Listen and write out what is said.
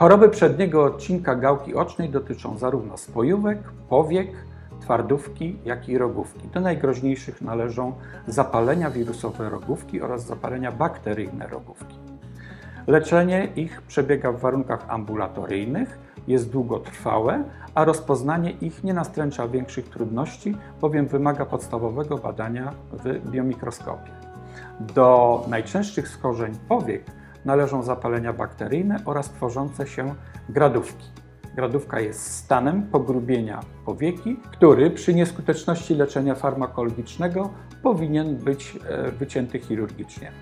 Choroby przedniego odcinka gałki ocznej dotyczą zarówno spojówek, powiek, twardówki, jak i rogówki. Do najgroźniejszych należą zapalenia wirusowe rogówki oraz zapalenia bakteryjne rogówki. Leczenie ich przebiega w warunkach ambulatoryjnych, jest długotrwałe, a rozpoznanie ich nie nastręcza większych trudności, bowiem wymaga podstawowego badania w biomikroskopie. Do najczęstszych schorzeń powiek należą zapalenia bakteryjne oraz tworzące się gradówki. Gradówka jest stanem pogrubienia powieki, który przy nieskuteczności leczenia farmakologicznego powinien być e, wycięty chirurgicznie.